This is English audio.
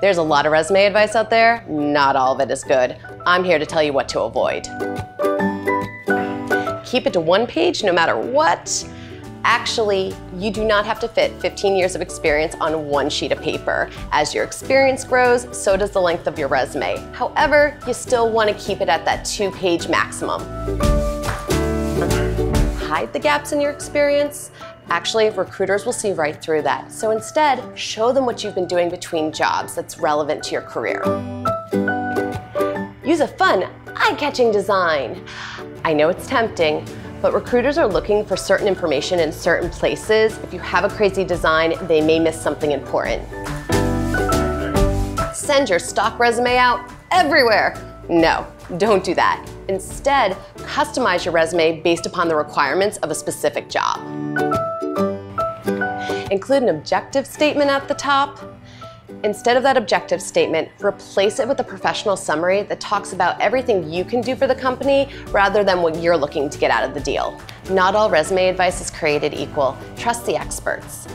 There's a lot of resume advice out there, not all of it is good. I'm here to tell you what to avoid. Keep it to one page no matter what. Actually, you do not have to fit 15 years of experience on one sheet of paper. As your experience grows, so does the length of your resume. However, you still want to keep it at that two page maximum. Hide the gaps in your experience. Actually, recruiters will see right through that. So instead, show them what you've been doing between jobs that's relevant to your career. Use a fun, eye-catching design. I know it's tempting, but recruiters are looking for certain information in certain places. If you have a crazy design, they may miss something important. Send your stock resume out everywhere. No, don't do that. Instead, customize your resume based upon the requirements of a specific job. Include an objective statement at the top, Instead of that objective statement, replace it with a professional summary that talks about everything you can do for the company rather than what you're looking to get out of the deal. Not all resume advice is created equal. Trust the experts.